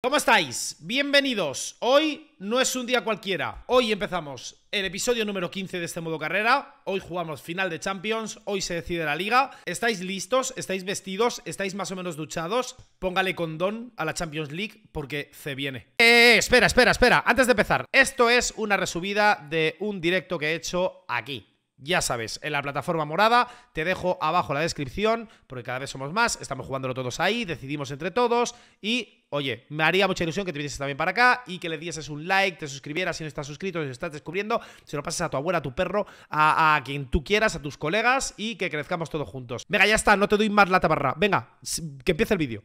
¿Cómo estáis? Bienvenidos. Hoy no es un día cualquiera. Hoy empezamos el episodio número 15 de este modo carrera. Hoy jugamos final de Champions. Hoy se decide la liga. ¿Estáis listos? ¿Estáis vestidos? ¿Estáis más o menos duchados? Póngale condón a la Champions League porque se viene. Eh, espera, espera, espera. Antes de empezar, esto es una resubida de un directo que he hecho aquí. Ya sabes, en la plataforma morada, te dejo abajo la descripción, porque cada vez somos más, estamos jugándolo todos ahí, decidimos entre todos y, oye, me haría mucha ilusión que te vinieses también para acá y que le dieses un like, te suscribieras si no estás suscrito, si estás descubriendo, se lo pases a tu abuela, a tu perro, a, quien tú quieras, a tus colegas y que crezcamos todos juntos. Venga, ya está, no te doy más la tabarra. Venga, que empiece el vídeo.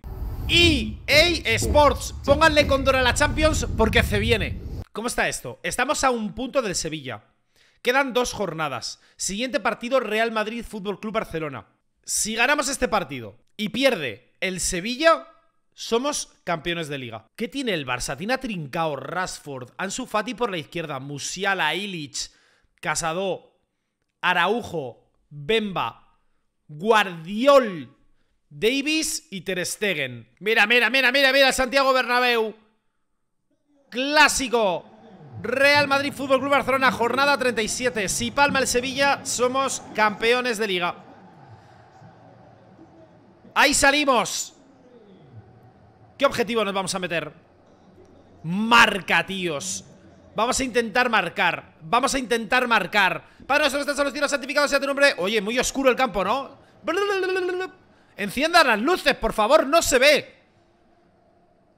EA Sports, pónganle condor a la Champions porque se viene. ¿Cómo está esto? Estamos a un punto del Sevilla. Quedan dos jornadas. Siguiente partido, Real Madrid Fútbol Club Barcelona. Si ganamos este partido y pierde el Sevilla, somos campeones de liga. ¿Qué tiene el Barça? Tiene Trincao, Rashford, Ansu Fati por la izquierda, Musiala, Illich, Casado, Araujo, Bemba, Guardiol, Davis y Ter Stegen. Mira, mira, mira, mira, mira, Santiago Bernabéu. Clásico. Real Madrid Fútbol Club Barcelona, jornada 37. Si palma el Sevilla, somos campeones de liga. Ahí salimos. ¿Qué objetivo nos vamos a meter? Marca, tíos. Vamos a intentar marcar. Vamos a intentar marcar. Que estás en los cielos, santificado sea tu nombre. Oye, muy oscuro el campo, ¿no? Enciendan las luces, por favor, no se ve.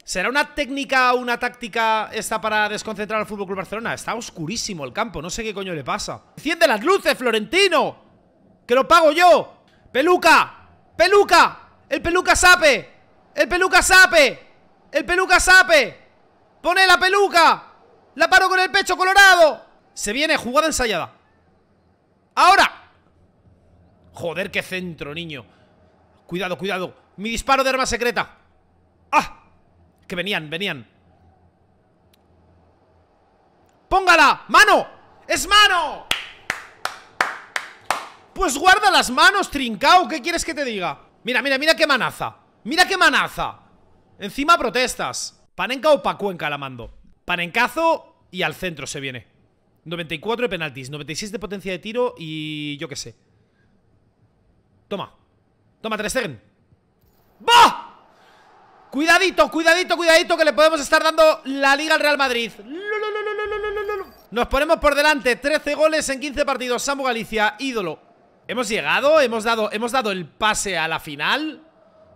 ¿Será una técnica o una táctica esta para desconcentrar al Fútbol Club Barcelona? Está oscurísimo el campo, no sé qué coño le pasa. ¡Enciende las luces, Florentino! ¡Que lo pago yo! ¡Peluca! ¡Peluca! ¡El peluca sape! ¡El peluca sape! ¡El peluca sape! ¡Pone la peluca! ¡La paro con el pecho colorado! Se viene jugada ensayada. ¡Ahora! Joder, qué centro, niño. Cuidado, cuidado. Mi disparo de arma secreta. Que venían, venían ¡Póngala! ¡Mano! ¡Es mano! Pues guarda las manos, trincao ¿Qué quieres que te diga? Mira, mira, mira qué manaza Mira qué manaza Encima protestas Panenca o Pacuenca la mando Panencazo y al centro se viene 94 de penaltis 96 de potencia de tiro y yo qué sé Toma Toma, Trestegen ¡Bah! Cuidadito, cuidadito, cuidadito Que le podemos estar dando la liga al Real Madrid. Nos ponemos por delante 13 goles en 15 partidos. Samu Galicia, ídolo. Hemos llegado, hemos dado, hemos dado el pase a la final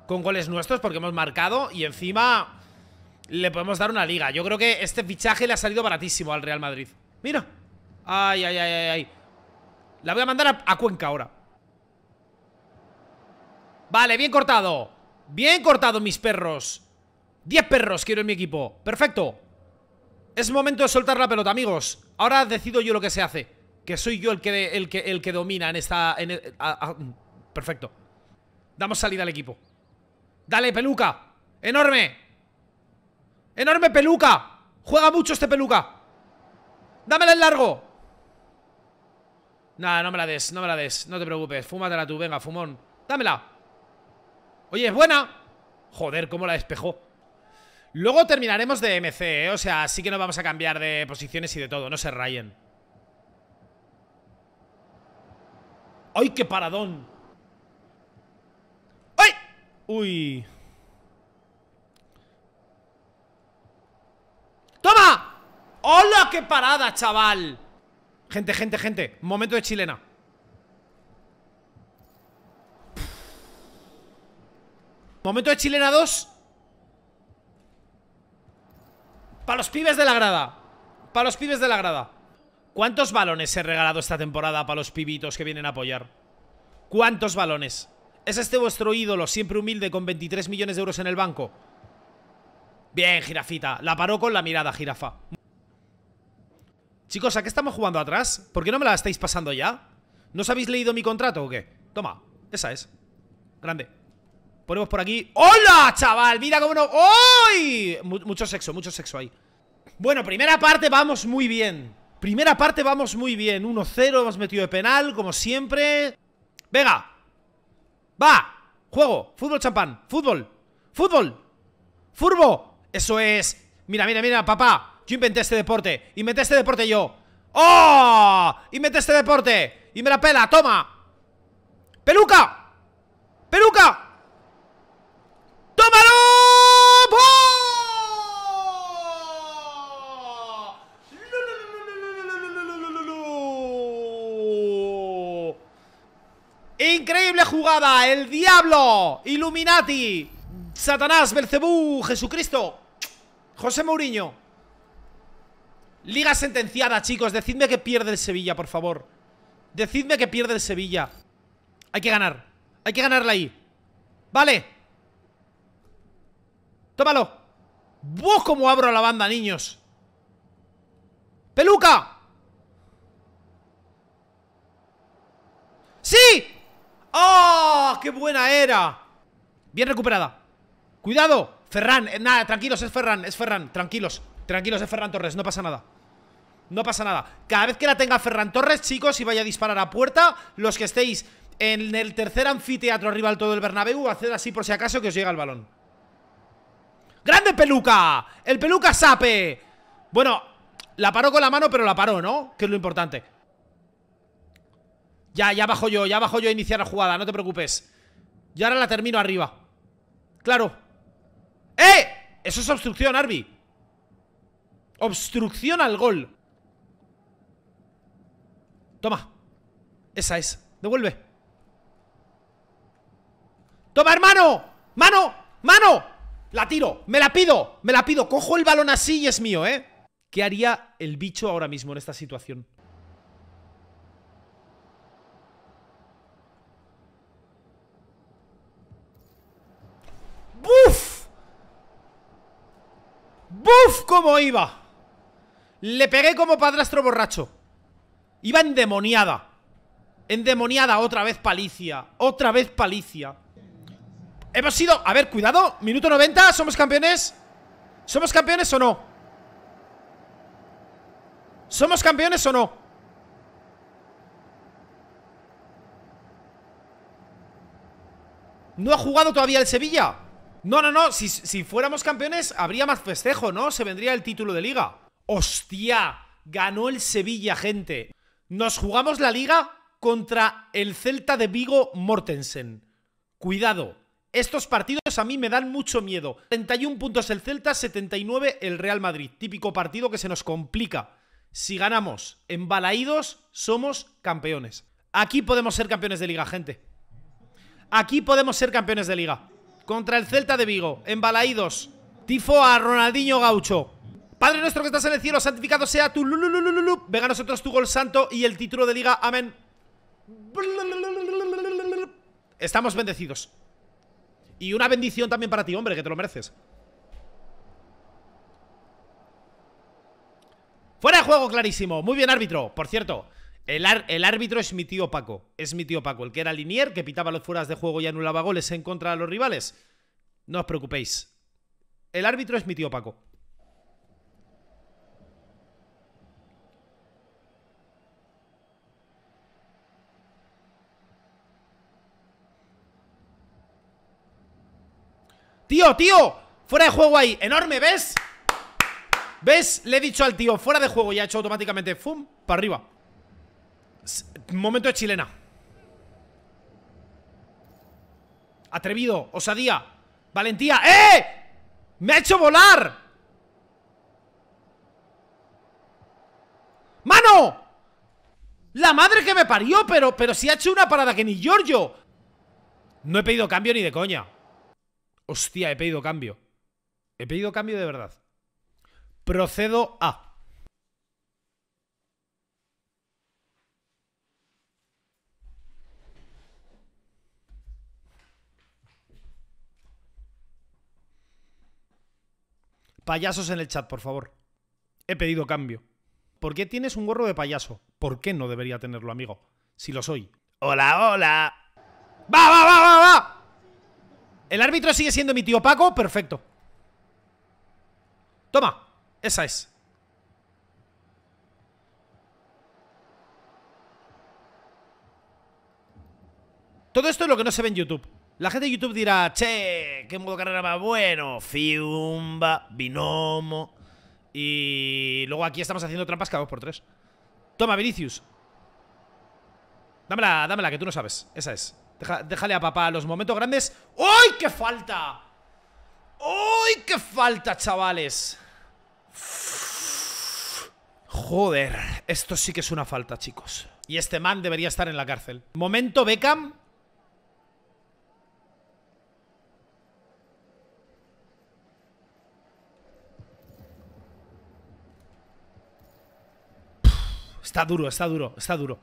Con goles nuestros porque hemos marcado Y encima le podemos dar una liga. Yo creo que este fichaje le ha salido baratísimo al Real Madrid. Mira. Ay, ay, ay, ay, ay. La voy a mandar a, a Cuenca ahora. Vale, bien cortado Bien cortado, mis perros. 10 perros quiero en mi equipo. Perfecto. Es momento de soltar la pelota, amigos. Ahora decido yo lo que se hace Que soy yo el que, el que, el que domina en esta... A, a, perfecto. Damos salida al equipo. Dale, peluca. Enorme. Enorme peluca. Juega mucho este peluca. Dámela en largo. Nada, no me la des, no me la des. No te preocupes, fúmatela tú, venga, fumón. Dámela Oye, es buena Joder, cómo la despejó Luego terminaremos de MC, ¿eh? O sea, sí que nos vamos a cambiar de posiciones y de todo No se rayen ¡Ay, qué paradón! ¡Ay! ¡Uy! ¡Toma! ¡Hola, qué parada, chaval! Gente, gente, gente Momento de chilena Momento de chilena 2 Para los pibes de la grada Para los pibes de la grada ¿Cuántos balones he regalado esta temporada para los pibitos que vienen a apoyar? ¿Cuántos balones? ¿Es este vuestro ídolo, siempre humilde, con 23 millones de euros en el banco? Bien, jirafita La paró con la mirada, jirafa Chicos, ¿a qué estamos jugando atrás? ¿Por qué no me la estáis pasando ya? ¿No os habéis leído mi contrato o qué? Toma, esa es Grande Ponemos por aquí ¡Hola, chaval! Mira cómo no... ¡Uy! Mucho sexo, mucho sexo ahí Bueno, primera parte vamos muy bien Primera parte vamos muy bien 1-0, hemos metido de penal, como siempre Venga Va Juego Fútbol champán Fútbol Fútbol Furbo Eso es. Mira, mira, mira, papá. Yo inventé este deporte. Inventé este deporte yo. ¡Oh! Inventé este deporte. Y me la pela, toma. ¡Peluca! ¡Peluca! ¡Increíble jugada! ¡El diablo! ¡Illuminati! ¡Satanás! ¡Belcebú! ¡Jesucristo! José Mourinho Liga sentenciada, chicos Decidme que pierde el Sevilla, por favor Decidme que pierde el Sevilla Hay que ganar Hay que ganarla ahí Vale Tómalo ¡Vos cómo abro la banda, niños! ¡Peluca! ¡Sí! ¡Oh! ¡Qué buena era! Bien recuperada Cuidado Ferran, eh, nada, tranquilos, es Ferran, es Ferran Tranquilos, tranquilos, es Ferran Torres, no pasa nada No pasa nada Cada vez que la tenga Ferran Torres, chicos, y vaya a disparar a puerta Los que estéis en el tercer anfiteatro del todo el Bernabéu Haced así por si acaso que os llega el balón ¡Grande peluca! ¡El peluca sape! Bueno, la paró con la mano, pero la paró, ¿no? Que es lo importante Ya, ya bajo yo, ya bajo yo a iniciar la jugada, no te preocupes. Y ahora la termino arriba. Claro. ¡Eh! Eso es obstrucción, Arby. Obstrucción al gol. Toma. Esa es, devuelve. Toma, hermano. Mano, mano. La tiro, me la pido, me la pido. Cojo el balón así y es mío, ¿eh? ¿Qué haría el bicho ahora mismo en esta situación? ¿Cómo iba? Le pegué como padrastro borracho Iba endemoniada Endemoniada, otra vez palicia Otra vez palicia Hemos sido... A ver, cuidado Minuto 90, ¿somos campeones? ¿Somos campeones o no? ¿Somos campeones o no? ¿No ha jugado todavía el Sevilla? No, no, no, si, fuéramos campeones habría más festejo, ¿no? Se vendría el título de liga. ¡Hostia! Ganó el Sevilla, gente. Nos jugamos la liga contra el Celta de Vigo Mortensen. Cuidado estos partidos a mí me dan mucho miedo. 31 puntos el Celta, 79 el Real Madrid. Típico partido que se nos complica. Si ganamos en Balaídos, somos campeones. Aquí podemos ser campeones de liga, gente. Aquí podemos ser campeones de liga contra el Celta de Vigo, embalaídos. Tifo a Ronaldinho Gaucho. Padre nuestro que estás en el cielo, santificado sea tu. Venga a nosotros tu gol santo y el título de liga. Amén. Estamos bendecidos. Y una bendición también para ti, hombre, que te lo mereces. Fuera de juego, clarísimo. Muy bien, árbitro. Por cierto, el, el, árbitro es mi tío Paco. Es mi tío Paco, el que era linier, que pitaba los fueras de juego y anulaba goles en contra de los rivales. No os preocupéis. El árbitro es mi tío Paco. ¡Tío, tío! ¡Fuera de juego ahí! ¡Enorme! ¿Ves? ¿Ves? Le he dicho al tío, fuera de juego y ha hecho automáticamente ¡Fum! Para arriba Momento de chilena. Atrevido, osadía Valentía, ¡eh! ¡Me ha hecho volar! ¡Mano! La madre que me parió, pero, pero si ha hecho una parada que ni Giorgio. No he pedido cambio ni de coña. Hostia, he pedido cambio. He pedido cambio de verdad. Procedo a Payasos en el chat, por favor. He pedido cambio. ¿Por qué tienes un gorro de payaso? ¿Por qué no debería tenerlo, amigo? Si lo soy. Hola, hola. ¡Va, va, va, va, va! ¿El árbitro sigue siendo mi tío Paco? Perfecto. Toma. Esa es. Todo esto es lo que no se ve en YouTube. La gente de YouTube dirá, che, qué modo carrera más bueno. Fiumba, Binomo. Y luego aquí estamos haciendo trampas cada dos por tres. Toma, Vinicius. Dámela, dámela, que tú no sabes. Esa es. déjale a papá los momentos grandes. ¡Uy, qué falta! ¡Uy, qué falta, chavales! Joder, esto sí que es una falta, chicos. Y este man debería estar en la cárcel. Momento Beckham. Está duro, está duro, está duro.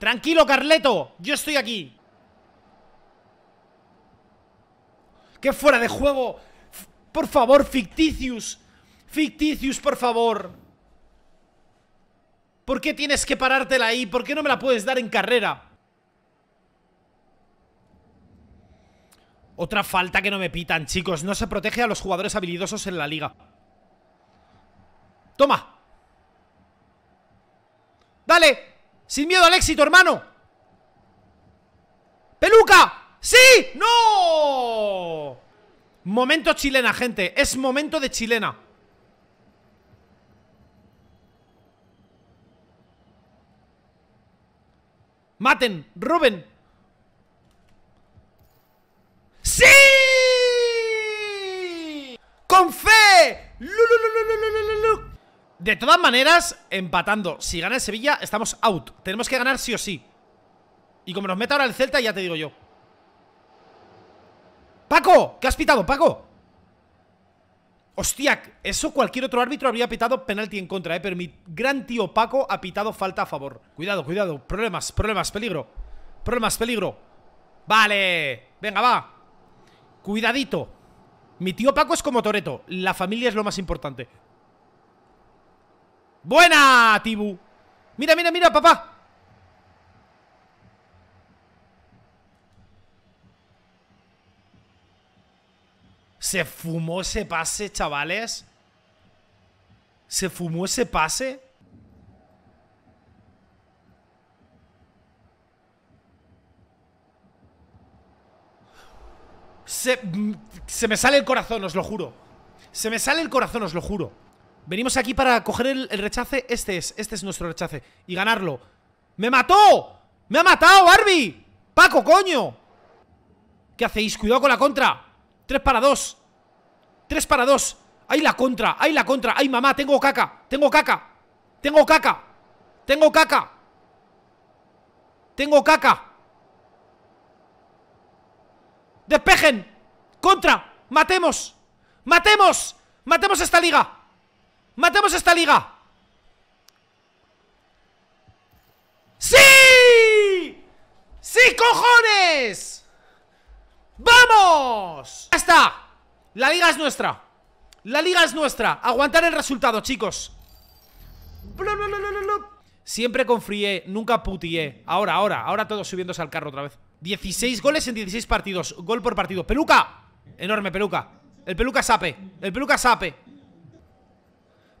Tranquilo, Carleto. Yo estoy aquí. ¡Qué fuera de juego! Por favor, Ficticius. Ficticius, por favor. ¿Por qué tienes que parártela ahí? ¿Por qué no me la puedes dar en carrera? Otra falta que no me pitan, chicos. No se protege a los jugadores habilidosos en la liga. ¡Toma! ¡Dale! Sin miedo al éxito, hermano ¡Peluca! ¡Sí! ¡No! Momento chilena, gente Es momento de chilena Maten, Ruben ¡Sí! ¡Con fe! De todas maneras, empatando Si gana el Sevilla, estamos out Tenemos que ganar sí o sí Y como nos meta ahora el Celta, ya te digo yo ¡Paco! ¿Qué has pitado, Paco? Hostia, eso cualquier otro árbitro habría pitado penalti en contra, ¿eh? Pero mi gran tío Paco ha pitado falta a favor Cuidado, cuidado, problemas, problemas, peligro Problemas, peligro Vale, venga, va Cuidadito Mi tío Paco es como Toreto La familia es lo más importante ¡Buena, Tibu! Mira, mira, mira, papá Se fumó ese pase, chavales Se fumó ese pase Se, se me sale el corazón, os lo juro. Se me sale el corazón, os lo juro. Venimos aquí para coger el, rechace. Este es, este es nuestro rechace. Y ganarlo. ¡Me mató! ¡Me ha matado, Barbie! ¡Paco, coño! ¿Qué hacéis? Cuidado con la contra. 3 para 2 3 para 2 ¡Ay, la contra! ¡Ay, la contra! ¡Ay, mamá! Tengo caca Tengo caca Tengo caca Tengo caca Tengo caca ¡Despejen! ¡Contra! ¡Matemos! ¡Matemos! ¡Matemos esta liga! ¡Matemos esta liga! ¡Sí! ¡Sí, cojones! ¡Vamos! ¡Ya está! La liga es nuestra La liga es nuestra Aguantar el resultado, chicos Siempre confrié, nunca putié Ahora, ahora, ahora todos subiéndose al carro otra vez 16 goles en 16 partidos Gol por partido ¡Peluca! Enorme, peluca El peluca sape El peluca sape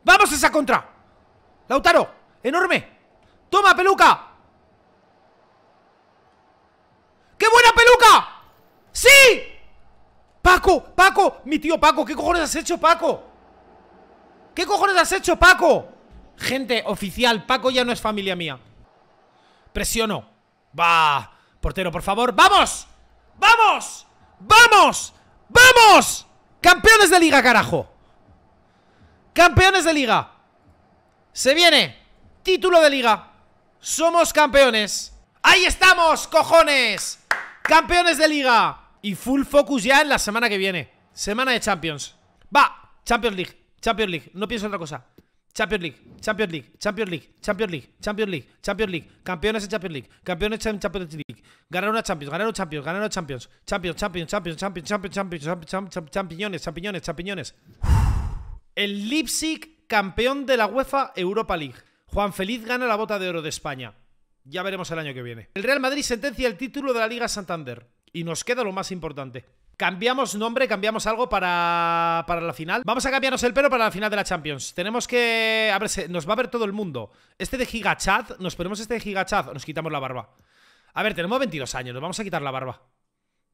¡Vamos esa contra! ¡Lautaro! ¡Enorme! ¡Toma, peluca! ¡Qué buena peluca! ¡Sí! ¡Paco! ¡Paco! Mi tío Paco, ¿qué cojones has hecho, Paco? ¿Qué cojones has hecho, Paco? Gente, oficial, Paco ya no es familia mía Presiono Va Portero, por favor, ¡vamos! ¡Vamos! ¡Vamos! ¡Vamos! ¡Campeones de liga, carajo! Campeones de liga Se viene Título de liga Somos campeones ¡Ahí estamos, cojones! Campeones de liga Y full focus ya en la semana que viene Semana de Champions Va, Champions League Champions League, no pienso en otra cosa Champions League, Champions League, Champions League, Champions League, Champions League, Champions League, campeones en Champions League, campeones en Champions League, ganar una Champions, ganar una Champions, ganar una Champions, Champions, Champions, Champions, Champions, Champions, Champions, champiñones, champiñones, champiñones. El Leipzig, campeón de la UEFA Europa League. Juan Feliz gana la bota de oro de España. Ya veremos el año que viene. El Real Madrid sentencia el título de la Liga Santander. Y nos queda lo más importante. Cambiamos nombre, cambiamos algo para, para la final. Vamos a cambiarnos el pelo para la final de la Champions. Tenemos que... A ver, nos va a ver todo el mundo. Este de Gigachat, nos ponemos este de Gigachat o nos quitamos la barba. A ver, tenemos 22 años, nos vamos a quitar la barba.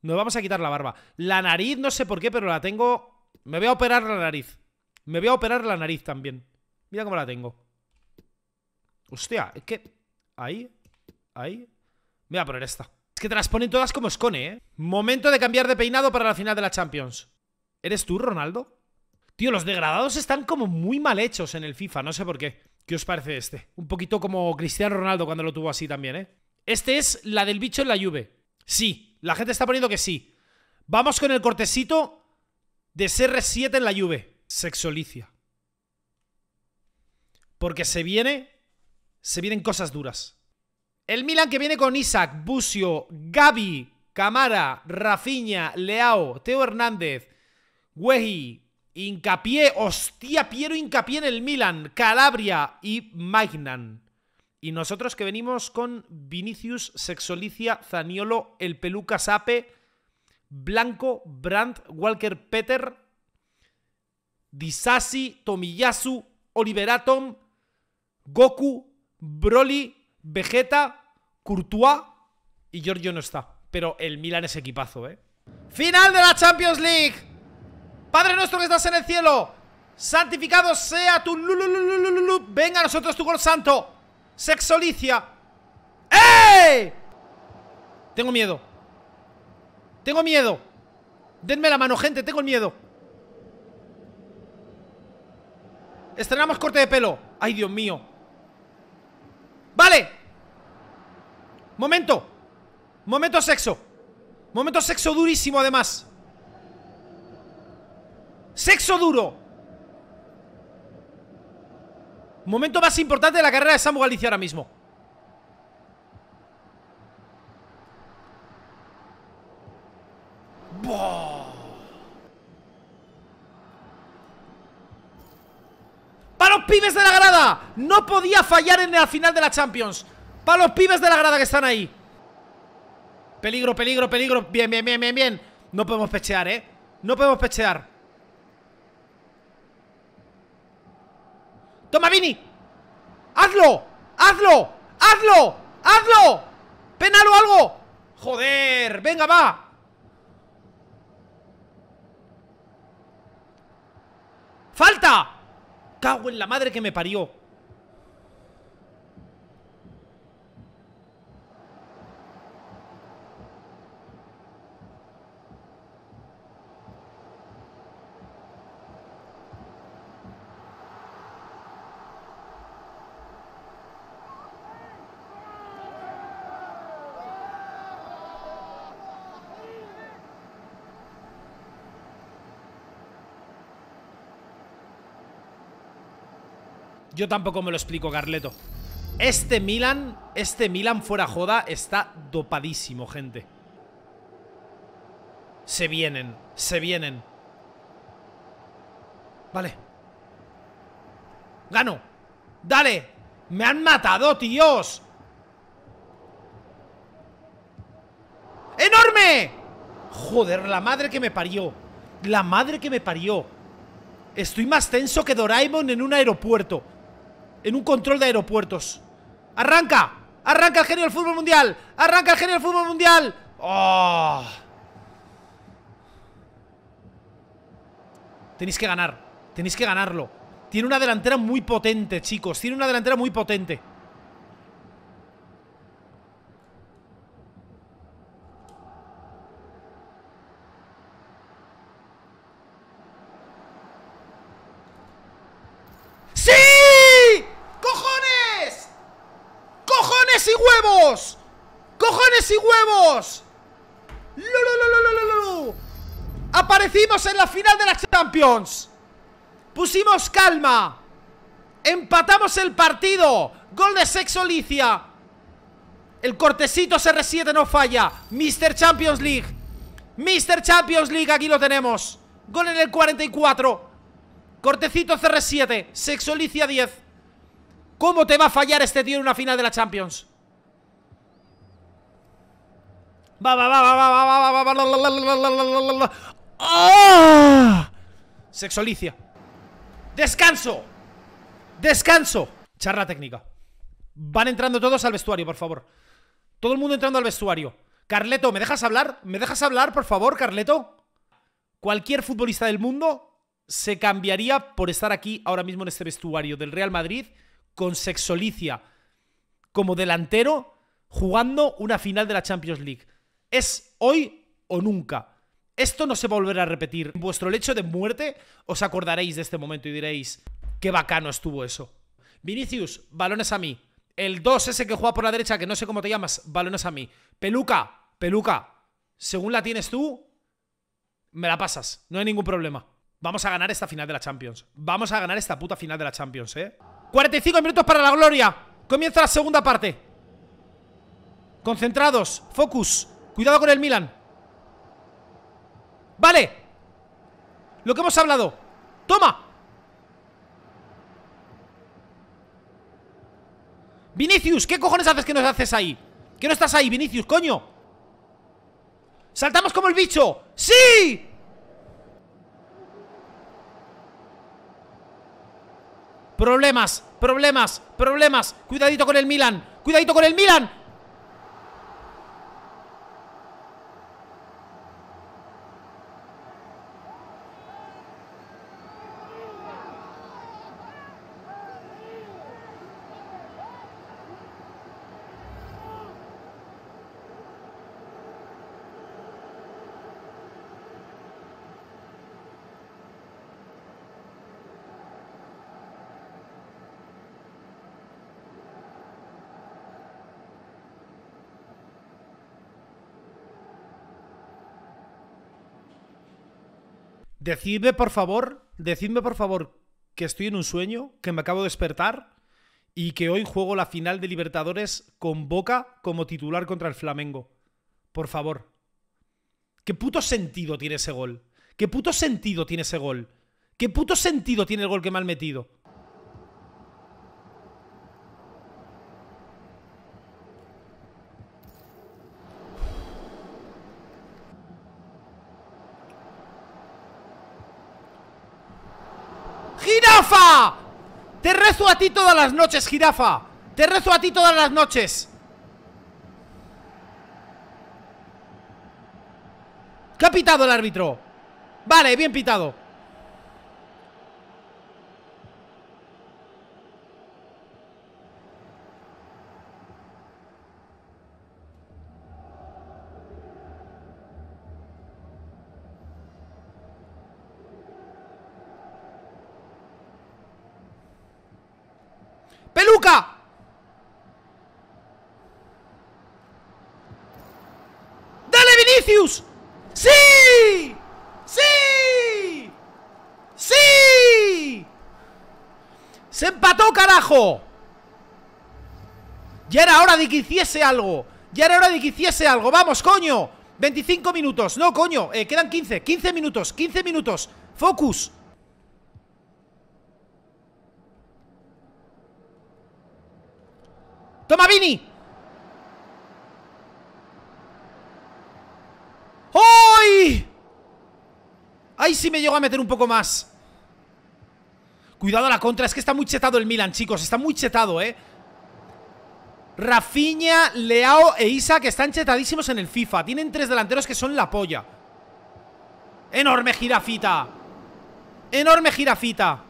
Nos vamos a quitar la barba. La nariz, no sé por qué, pero la tengo... Me voy a operar la nariz. Me voy a operar la nariz también. Mira cómo la tengo. Hostia, es que... Ahí, ahí. Me voy a poner esta. Es que te las ponen todas como escone, ¿eh? Momento de cambiar de peinado para la final de la Champions. ¿Eres tú, Ronaldo? Tío, los degradados están como muy mal hechos en el FIFA, no sé por qué. ¿Qué os parece este? Un poquito como Cristiano Ronaldo cuando lo tuvo así también, ¿eh? Este es la del bicho en la lluvia. Sí, la gente está poniendo que sí. Vamos con el cortecito de CR7 en la lluvia. Sexolicia. Porque se viene. Se vienen cosas duras. El Milan que viene con Isaac, Bucio, Gaby, Camara, Rafiña, Leao, Teo Hernández, Wehi, Incapié, hostia, Piero Incapié en el Milan, Calabria y Magnan. Y nosotros que venimos con Vinicius, Sexolicia, Zaniolo, El Peluca Sape, Blanco, Brandt, Walker Peter, Disasi, Tomiyasu, Oliveratom, Goku, Broly, Vegeta, Courtois y Giorgio no está. Pero el Milan es equipazo, ¿eh? Final de la Champions League. Padre nuestro que estás en el cielo, santificado sea tu Venga a nosotros tu gol santo. Sexolicia. ¡Eh! Tengo miedo. Tengo miedo. Denme la mano, gente, tengo miedo. Estrenamos corte de pelo. Ay, Dios mío. Vale. Momento. Momento sexo. Momento sexo durísimo, además. Sexo duro. Momento más importante de la carrera de Samu Galicia ahora mismo. ¡Para los pibes de la grada! No podía fallar en la final de la Champions. ¡Para los pibes de la grada que están ahí! Peligro, peligro, peligro. Bien, bien, bien, bien, bien. No podemos pechear, ¿eh? No podemos pechear. ¡Toma, Vini! ¡Hazlo! ¡Hazlo! ¡Hazlo! ¡Hazlo! ¡Penalo algo! ¡Joder! ¡Venga, va! ¡Falta! Cago en la madre que me parió Yo tampoco me lo explico, Carleto. Este Milan, este Milan fuera joda, está dopadísimo, gente. Se vienen, se vienen. Vale. Gano. Dale. Me han matado, tíos. ¡Enorme! Joder, la madre que me parió. La madre que me parió. Estoy más tenso que Doraemon en un aeropuerto en un control de aeropuertos. ¡Arranca! ¡Arranca el genio del fútbol mundial! ¡Arranca el genio del fútbol mundial! ¡Oh! Tenéis que ganar. Tenéis que ganarlo. Tiene una delantera muy potente, chicos. Tiene una delantera muy potente. ¡Cojones y huevos! Aparecimos en la final de la Pusimos calma. Empatamos el partido. Gol de Sexo Licia. El cortecito CR7 no falla. Mr. Champions League. Mr. Champions League, aquí lo tenemos. Gol en el 44. Cortecito CR7. Sexolicia 10. ¿Cómo te va a fallar este tío en una final de la Champions? Va, va, va, va, va, va, va, va, va, va, ¡Ah! Sexolicia. ¡Descanso! ¡Descanso! Charla técnica. Van entrando todos al vestuario, por favor. Todo el mundo entrando al vestuario. Carleto, ¿me dejas hablar? ¿Me dejas hablar, por favor, Carleto? Cualquier futbolista del mundo se cambiaría por estar aquí ahora mismo en este vestuario del Real Madrid con Sexolicia como delantero jugando una final de la Champions League. Es hoy o nunca. Esto no se volverá a repetir. Vuestro lecho de muerte os acordaréis de este momento y diréis, qué bacano estuvo eso. Vinicius, balones a mí. El 2 ese que juega por la derecha, que no sé cómo te llamas, balones a mí. Peluca, peluca. Según la tienes tú, me la pasas. No hay ningún problema. Vamos a ganar esta final de la Champions. Vamos a ganar esta puta final de la Champions, ¿eh? 45 minutos para la gloria. Comienza la segunda parte. Concentrados. Focus. Cuidado con el Milan. Vale. Lo que hemos hablado. Toma. Vinicius, ¿qué cojones haces que no haces ahí? ¿Que no estás ahí, Vinicius, coño? ¡Saltamos como el bicho! ¡Sí! Problemas, problemas, problemas Cuidadito con el Milan Cuidadito con el Milan Decidme, por favor, decidme, por favor, que estoy en un sueño, que me acabo de despertar y que hoy juego la final de Libertadores con Boca como titular contra el Flamengo. Por favor. ¿Qué puto sentido tiene ese gol? ¿Qué puto sentido tiene ese gol? ¿Qué puto sentido tiene el gol que me han metido? ¡Jirafa! Te rezo a ti todas las noches, jirafa. Te rezo a ti todas las noches. ¿Qué ha pitado el árbitro? Vale, bien pitado ¡Peluca! ¡Dale, Vinicius! ¡Sí! ¡Sí! ¡Sí! ¡Se Ya era hora de que hiciese algo. Ya era hora de que hiciese algo. ¡Vamos, coño! 25 minutos. No, coño. Eh, Quedan 15 15 minutos. 15 minutos. Focus. ¡Toma, Vini! ¡Ay! ¡Ay, sí me llego a meter un poco más! Cuidado a la contra, es que está muy chetado el Milan, chicos Está muy chetado, ¿eh? Rafinha, Leao e Isa Que están chetadísimos en el FIFA. Tienen tres delanteros que son la polla. Enorme girafita Enorme girafita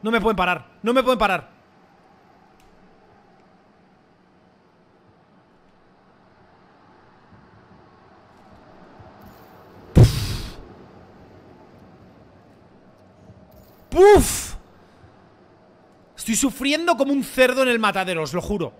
No me pueden parar, no me pueden parar ¡Puf! Estoy sufriendo como un cerdo en el matadero, os lo juro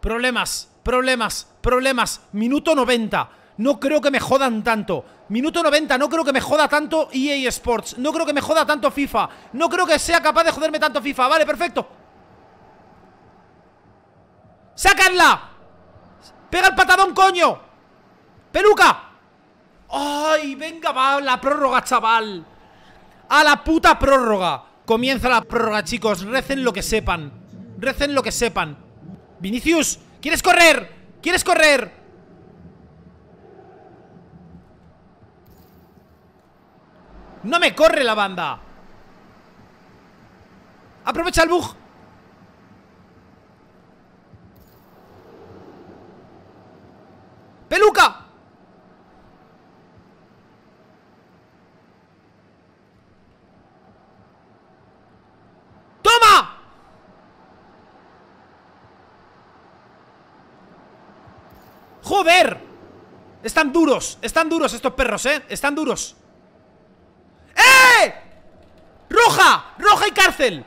Problemas, problemas, problemas Minuto 90 no creo que me jodan tanto Minuto 90, no creo que me joda tanto EA Sports No creo que me joda tanto FIFA No creo que sea capaz de joderme tanto FIFA Vale, perfecto ¡Sácala! ¡Pega el patadón, coño! ¡Peluca! ¡Ay, venga, va la prórroga, chaval! a la puta prórroga. Comienza la prórroga, chicos. Recen lo que sepan. Recen lo que sepan. Vinicius, ¿quieres correr? ¿Quieres correr? No me corre la banda. Aprovecha el bug. ¡Peluca! ¡Toma! ¡Joder! Están duros, están duros estos perros, ¿eh? Están duros ¡Eh! ¡Roja! ¡Roja y cárcel!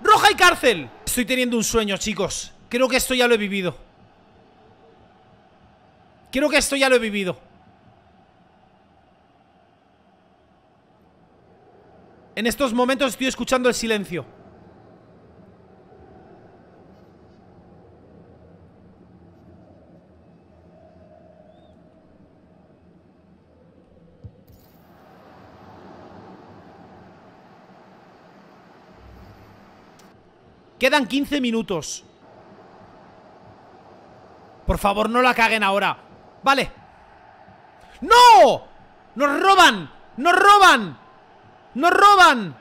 ¡Roja y cárcel! Estoy teniendo un sueño, chicos Creo que esto ya lo he vivido Creo que esto ya lo he vivido En estos momentos estoy escuchando el silencio Quedan 15 minutos Por favor, no la caguen ahora Vale ¡No! ¡Nos roban! ¡Nos roban! ¡Nos roban!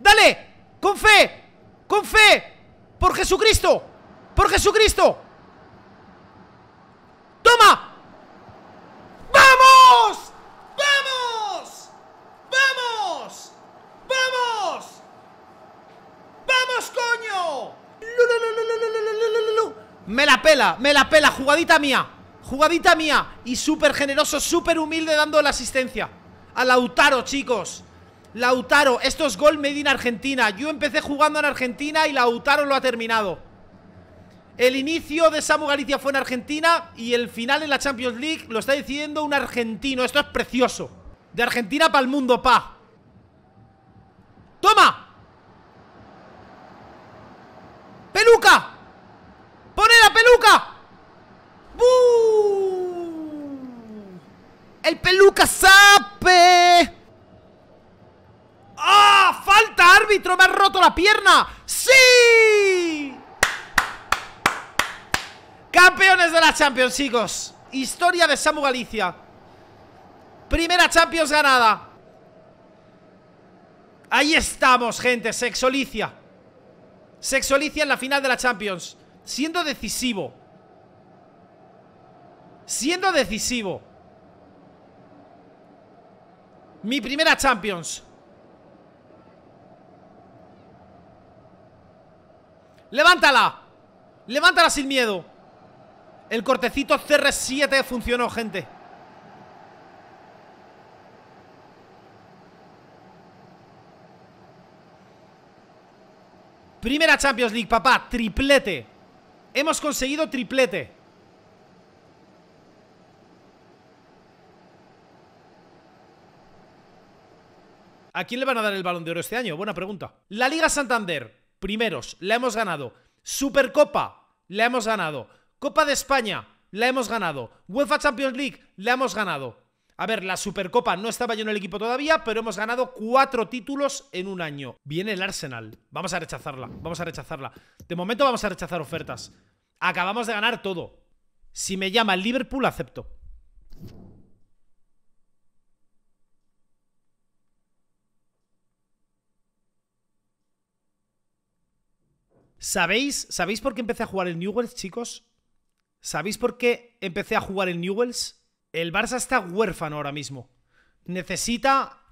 ¡Dale! ¡Con fe! ¡Con fe! ¡Por Jesucristo! ¡Por Jesucristo! ¡Toma! ¡Vamos! ¡Vamos! ¡Vamos! ¡Vamos! ¡Vamos, coño! Me la me la pela, jugadita mía Jugadita mía Y súper generoso, súper humilde dando la asistencia. A Lautaro, chicos Lautaro, esto es gol made in Argentina. Yo empecé jugando en Argentina y Lautaro lo ha terminado. El inicio de Samu Galicia fue en Argentina Y el final en la Champions League lo está diciendo un argentino. Esto es precioso. De Argentina para el mundo, pa. ¡Toma! ¡Peluca! ¡Pone la peluca! ¡Buu! ¡El peluca sape! ¡Ah! ¡Falta, árbitro! ¡Me ha roto la pierna! ¡Sí! Campeones de la Champions, chicos Historia de Samu Galicia Primera Champions ganada Ahí estamos, gente Sexolicia Sexolicia en la final de la Champions Siendo decisivo Siendo decisivo Mi primera Champions. ¡Levántala! ¡Levántala sin miedo! El cortecito CR7 funcionó, gente. Primera Champions League, papá, triplete. Hemos conseguido triplete ¿A quién le van a dar el balón de oro este año? Buena pregunta La Liga Santander, primeros, la hemos ganado Supercopa, la hemos ganado Copa de España, la hemos ganado UEFA Champions League, la hemos ganado a ver, la Supercopa no estaba yo en el equipo todavía, pero hemos ganado cuatro títulos en un año. Viene el Arsenal. Vamos a rechazarla, vamos a rechazarla. De momento vamos a rechazar ofertas. Acabamos de ganar todo. Si me llama el Liverpool, acepto. ¿Sabéis? ¿Sabéis por qué empecé a jugar el Newells, chicos? ¿Sabéis por qué empecé a jugar el Newells? El Barça está huérfano ahora mismo. Necesita...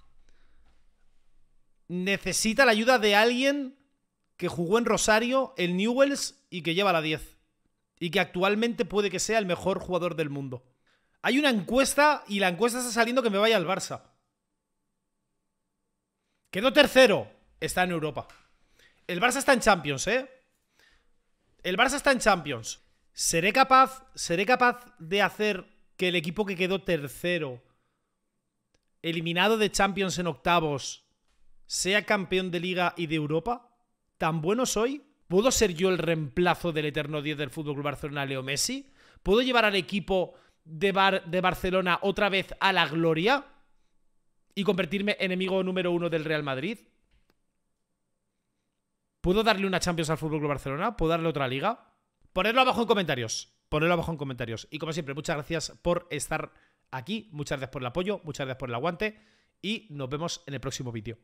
Necesita la ayuda de alguien que jugó en Rosario, el Newells, y que lleva la 10. Y que actualmente puede que sea el mejor jugador del mundo. Hay una encuesta y la encuesta está saliendo que me vaya al Barça. Quedó tercero. Está en Europa. El Barça está en Champions, ¿eh? El Barça está en Champions. ¿Seré capaz, seré capaz de hacer que el equipo que quedó tercero, eliminado de Champions en octavos, sea campeón de liga y de Europa? ¿Tan bueno soy? ¿Puedo ser yo el reemplazo del eterno 10 del Fútbol Barcelona, Leo Messi? ¿Puedo llevar al equipo de, de Barcelona otra vez a la gloria? ¿Y convertirme enemigo número uno del Real Madrid? ¿Puedo darle una Champions al Fútbol Barcelona? ¿Puedo darle otra liga? Ponedlo abajo en comentarios. Ponedlo abajo en comentarios. Y como siempre, muchas gracias por estar aquí. Muchas gracias por el apoyo. Muchas gracias por el aguante. Y nos vemos en el próximo vídeo.